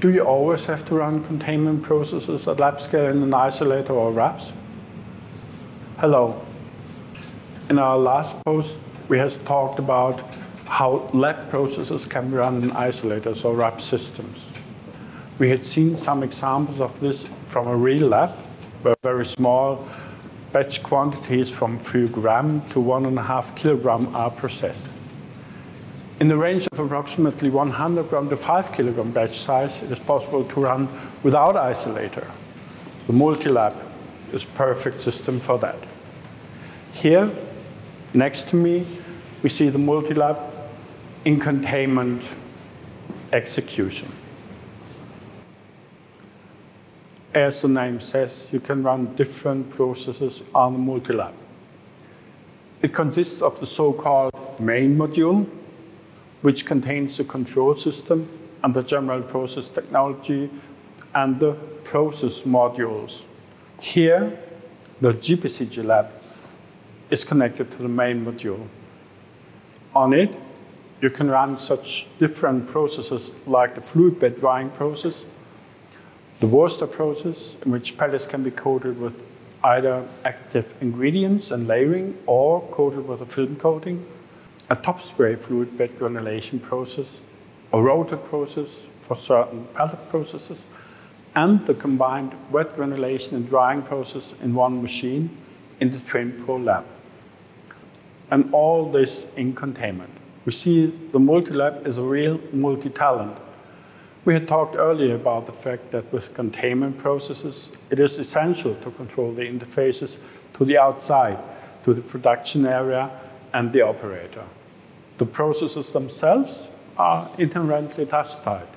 Do you always have to run containment processes at lab scale in an isolator or RABS? Hello. In our last post, we have talked about how lab processes can be run in isolators or RABS systems. We had seen some examples of this from a real lab, where very small batch quantities from few gram to one and a half kilogram are processed. In the range of approximately 100 gram to 5 kilogram batch size, it is possible to run without isolator. The multi-lab is perfect system for that. Here, next to me, we see the multi-lab in containment execution. As the name says, you can run different processes on the multi-lab. It consists of the so-called main module, which contains the control system and the general process technology and the process modules. Here, the GPCG lab is connected to the main module. On it, you can run such different processes like the fluid bed drying process, the Wurster process, in which pellets can be coated with either active ingredients and layering or coated with a film coating, a top spray fluid bed granulation process, a rotor process for certain pellet processes, and the combined wet granulation and drying process in one machine in the TwinPro lab. And all this in containment. We see the multi-lab is a real multi-talent. We had talked earlier about the fact that with containment processes, it is essential to control the interfaces to the outside, to the production area and the operator. The processes themselves are inherently dust tight.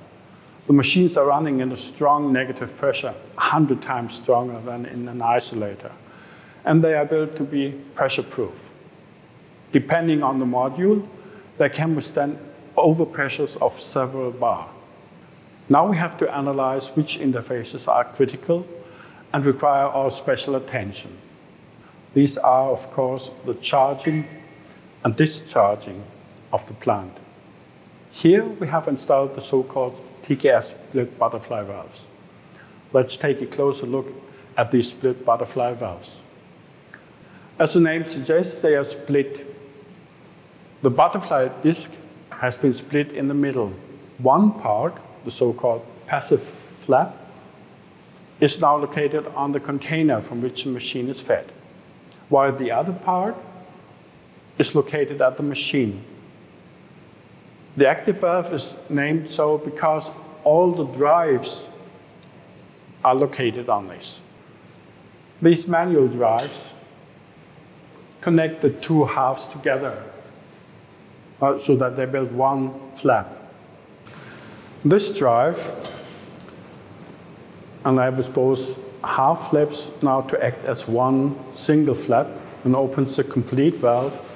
The machines are running in a strong negative pressure, 100 times stronger than in an isolator. And they are built to be pressure proof. Depending on the module, they can withstand overpressures of several bar. Now we have to analyze which interfaces are critical and require our special attention. These are, of course, the charging and discharging of the plant. Here we have installed the so-called TKS split butterfly valves. Let's take a closer look at these split butterfly valves. As the name suggests, they are split. The butterfly disc has been split in the middle. One part, the so-called passive flap, is now located on the container from which the machine is fed, while the other part is located at the machine the active valve is named so because all the drives are located on this. These manual drives connect the two halves together uh, so that they build one flap. This drive enables both half flaps now to act as one single flap and opens the complete valve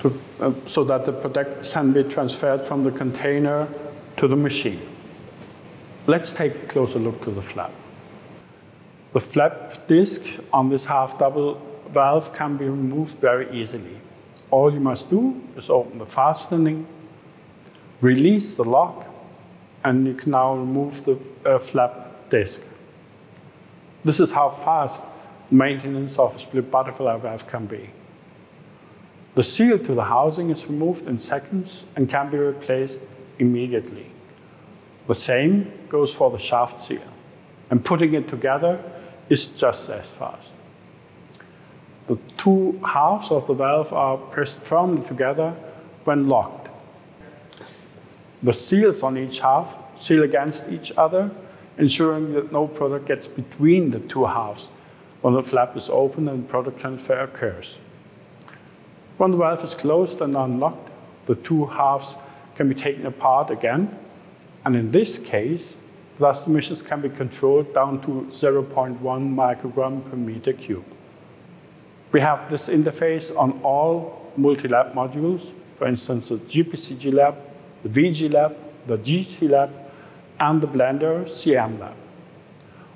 to, uh, so that the product can be transferred from the container to the machine. Let's take a closer look to the flap. The flap disc on this half double valve can be removed very easily. All you must do is open the fastening, release the lock, and you can now remove the uh, flap disc. This is how fast maintenance of a split butterfly valve can be. The seal to the housing is removed in seconds and can be replaced immediately. The same goes for the shaft seal. And putting it together is just as fast. The two halves of the valve are pressed firmly together when locked. The seals on each half seal against each other, ensuring that no product gets between the two halves when the flap is open and product transfer occurs. When the valve is closed and unlocked, the two halves can be taken apart again. And in this case, dust emissions can be controlled down to 0.1 microgram per meter cube. We have this interface on all multi-lab modules, for instance, the GPCG lab, the VG lab, the GC lab, and the Blender CM lab.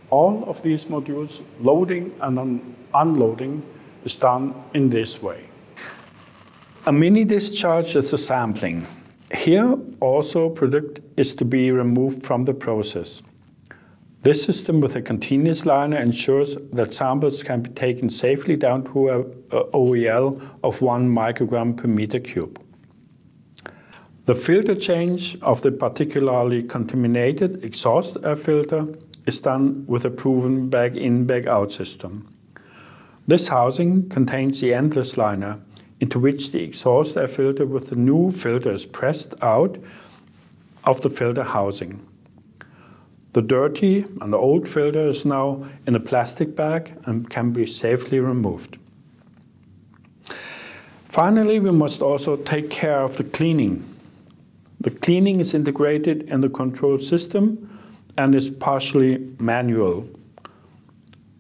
All of these modules, loading and un unloading, is done in this way. A mini discharge is a sampling. Here also product is to be removed from the process. This system with a continuous liner ensures that samples can be taken safely down to a, a OEL of 1 microgram per meter cube. The filter change of the particularly contaminated exhaust air filter is done with a proven bag-in, bag-out system. This housing contains the endless liner, into which the exhaust air filter with the new filter is pressed out of the filter housing. The dirty and the old filter is now in a plastic bag and can be safely removed. Finally, we must also take care of the cleaning. The cleaning is integrated in the control system and is partially manual.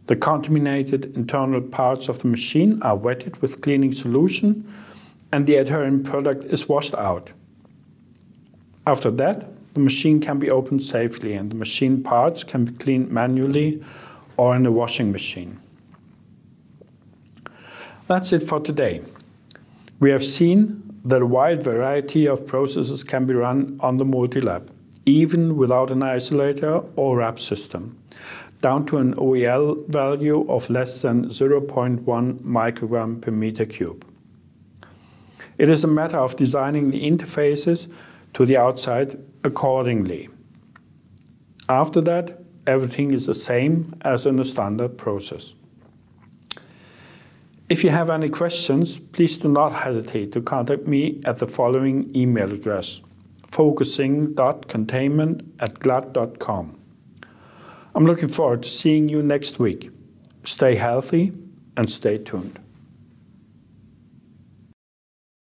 The contaminated internal parts of the machine are wetted with cleaning solution and the adherent product is washed out. After that, the machine can be opened safely and the machine parts can be cleaned manually or in a washing machine. That's it for today. We have seen that a wide variety of processes can be run on the multi-lab, even without an isolator or RABS system down to an OEL value of less than 0.1 microgram per meter cube. It is a matter of designing the interfaces to the outside accordingly. After that, everything is the same as in a standard process. If you have any questions, please do not hesitate to contact me at the following email address focusing.containment at. I'm looking forward to seeing you next week. Stay healthy and stay tuned.